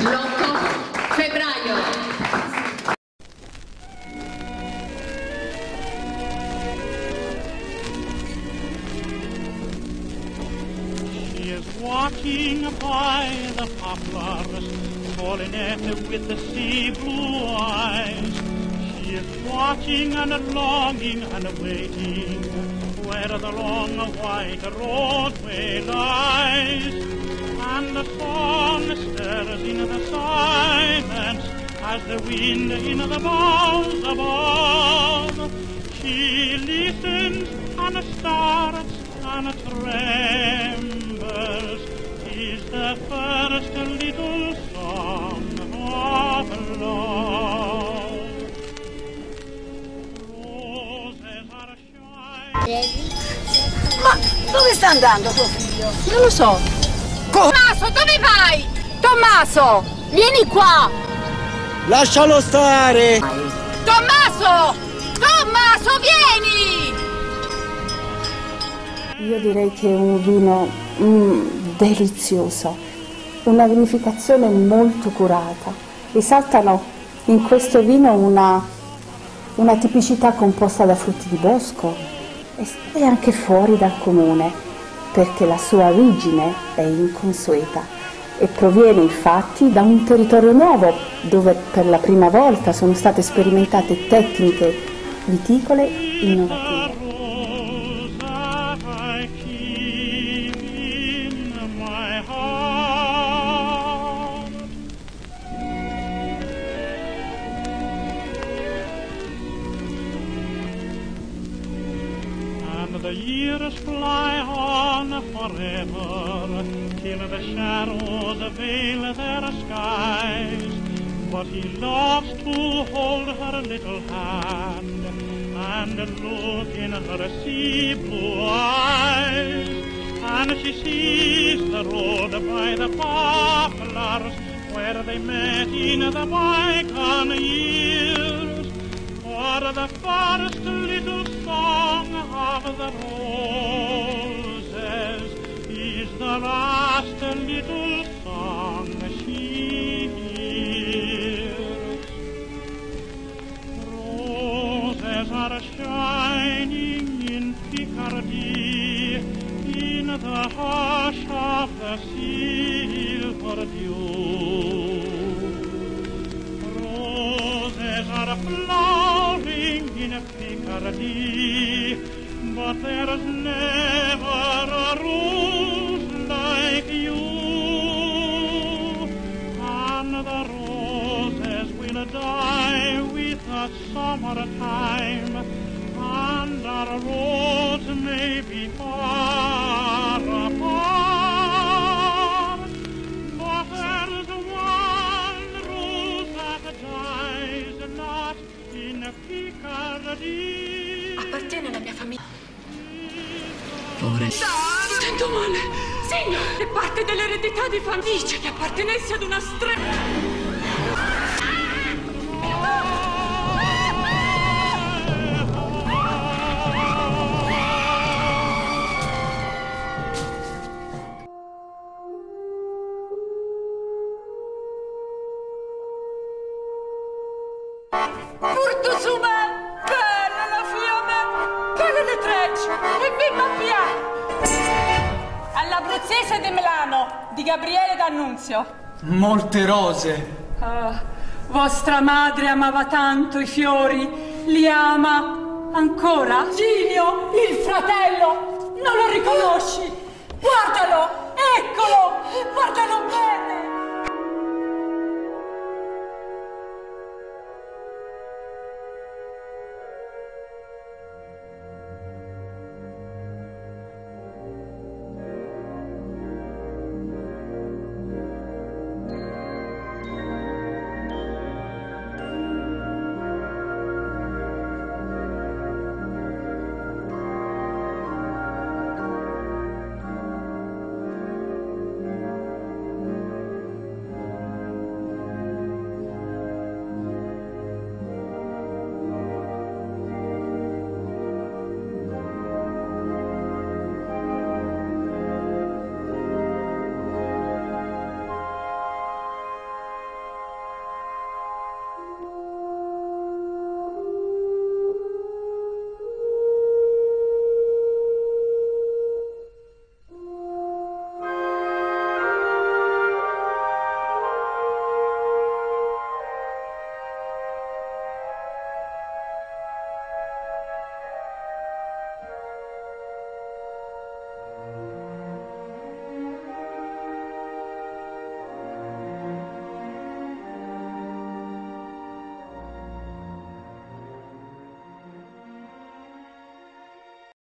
L'8 febbraio. She is walking by the poplars, Colinette with the sea blue eyes. She is watching and longing and waiting where the long white roadway lies. And the song stirs in the silence as the wind in the boughs above. She listens and starts and trembles. Is the first little song of love. Roses are shining. Ma dove sta andando tuo figlio? Non lo so. Tommaso, dove vai? Tommaso, vieni qua! Lascialo stare! Tommaso! Tommaso, vieni! Io direi che è un vino mm, delizioso, una vinificazione molto curata. Risaltano in questo vino una, una tipicità composta da frutti di bosco e, e anche fuori dal comune, perché la sua origine è inconsueta e proviene infatti da un territorio nuovo dove per la prima volta sono state sperimentate tecniche viticole innovative. The years fly on forever till the shadows veil their skies. But he loves to hold her little hand and look in her sea blue eyes. And she sees the road by the poplars where they met in the bygone years. For the of the roses is the last little song she hears. Roses are shining in Picardy in the hush of the silver dew. Roses are flowering in Picardy, but there's never a rose like you. And the roses will die with the summertime, and our roads may be far apart. But there's one rose that dies not in Picardy. Appartiene alla mia famiglia. Sento male. Signor, è parte dell'eredità di. Dice che appartenesse ad una strega. Trecce! E viva Pia! All'abruzzese di Milano, di Gabriele D'Annunzio. Molte rose! Ah, vostra madre amava tanto i fiori. Li ama ancora? Ginio, il fratello! Non lo riconosci? Guardalo! Eccolo! Guardalo bene!